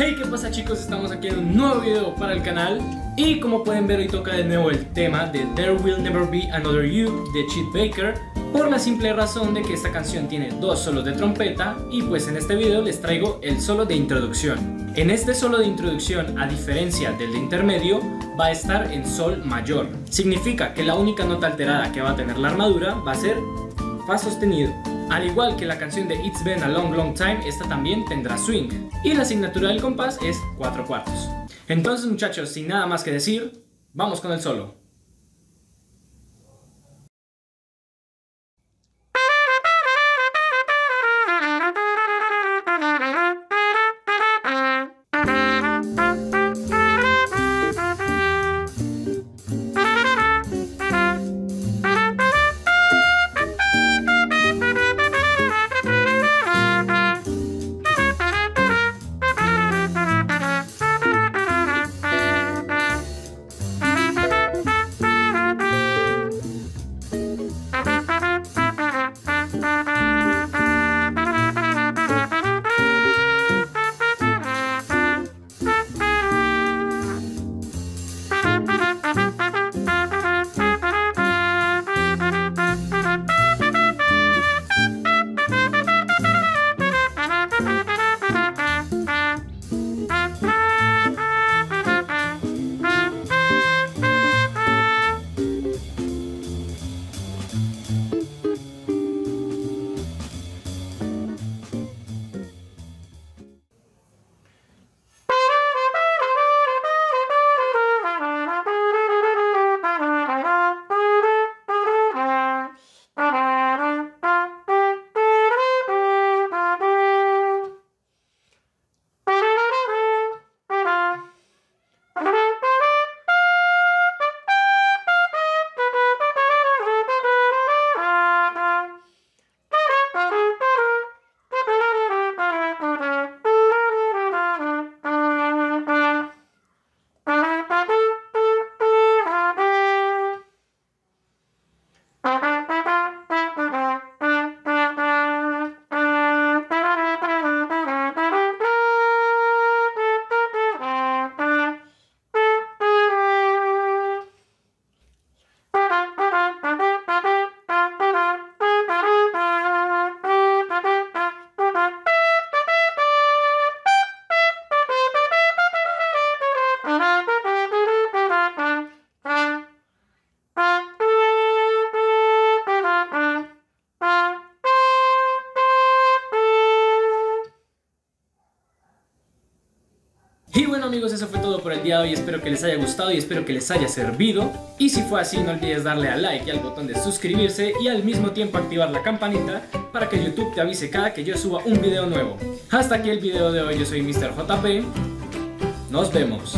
Hey, ¿qué pasa chicos? Estamos aquí en un nuevo video para el canal y como pueden ver hoy toca de nuevo el tema de There Will Never Be Another You de Chet Baker por la simple razón de que esta canción tiene dos solos de trompeta y pues en este video les traigo el solo de introducción. En este solo de introducción, a diferencia del de intermedio, va a estar en sol mayor. Significa que la única nota alterada que va a tener la armadura va a ser fa sostenido. Al igual que la canción de It's Been a Long Long Time, esta también tendrá swing. Y la asignatura del compás es 4 cuartos. Entonces muchachos, sin nada más que decir, vamos con el solo. Amigos, eso fue todo por el día de hoy, espero que les haya gustado y espero que les haya servido. Y si fue así, no olvides darle a like y al botón de suscribirse y al mismo tiempo activar la campanita para que YouTube te avise cada que yo suba un video nuevo. Hasta aquí el video de hoy, yo soy Mr. JP, nos vemos.